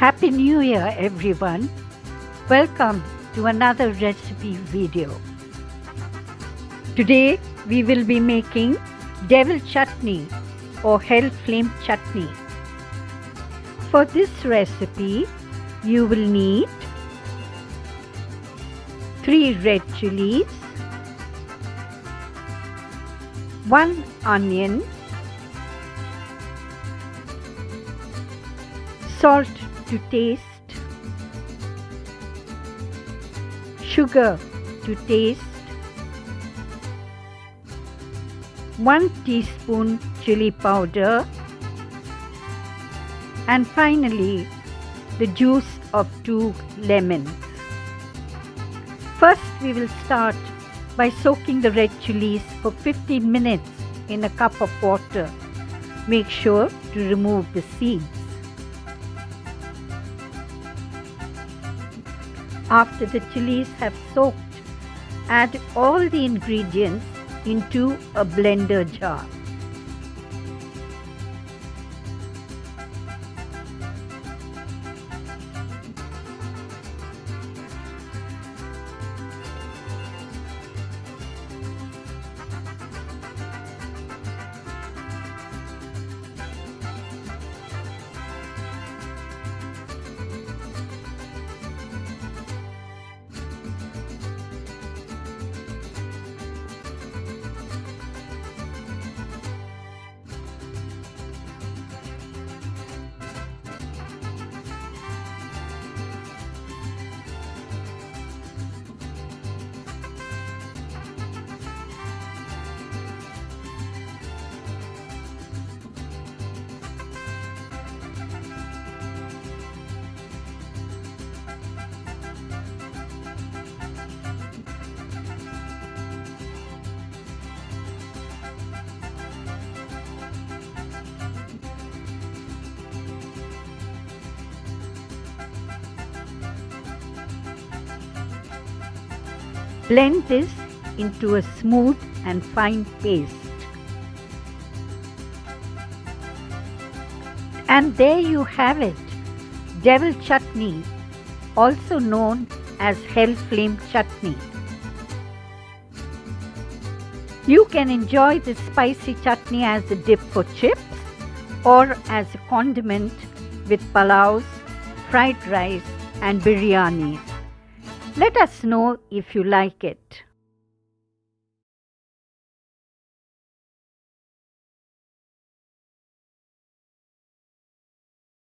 Happy New Year, everyone. Welcome to another recipe video. Today we will be making devil chutney or hell flame chutney. For this recipe, you will need 3 red chilies, 1 onion, salt to taste, sugar to taste, 1 teaspoon chili powder and finally the juice of 2 lemons. First we will start by soaking the red chilies for 15 minutes in a cup of water. Make sure to remove the seeds. After the chilies have soaked, add all the ingredients into a blender jar. Blend this into a smooth and fine paste. And there you have it, devil chutney, also known as hell flame chutney. You can enjoy this spicy chutney as a dip for chips or as a condiment with pulavs, fried rice and biryanis. Let us know if you like it.